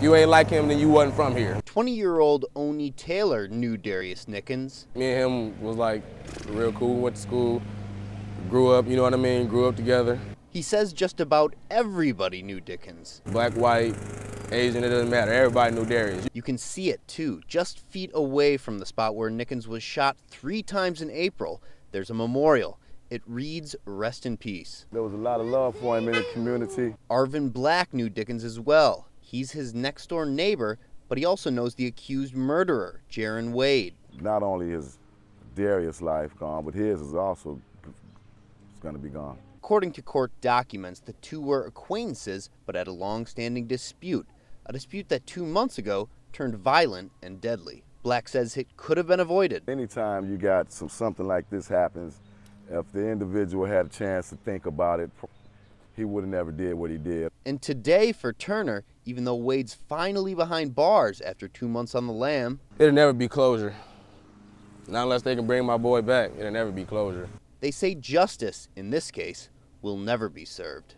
If you ain't like him, then you wasn't from here. 20-year-old Oni Taylor knew Darius Nickens. Me and him was like real cool. Went to school, grew up. You know what I mean? Grew up together. He says just about everybody knew Dickens. Black, white, Asian, it doesn't matter. Everybody knew Darius. You can see it too, just feet away from the spot where Nickens was shot three times in April. There's a memorial. It reads, Rest in Peace. There was a lot of love for him in the community. Arvin Black knew Dickens as well. He's his next door neighbor, but he also knows the accused murderer, Jaron Wade. Not only is Darius' life gone, but his is also going to be gone. According to court documents, the two were acquaintances but had a long standing dispute, a dispute that two months ago turned violent and deadly. Black says it could have been avoided. Anytime you got some, something like this happens, if the individual had a chance to think about it, he would have never did what he did. And today for Turner, even though Wade's finally behind bars after two months on the lam, it'll never be closure. Not unless they can bring my boy back, it'll never be closure. They say justice, in this case, will never be served.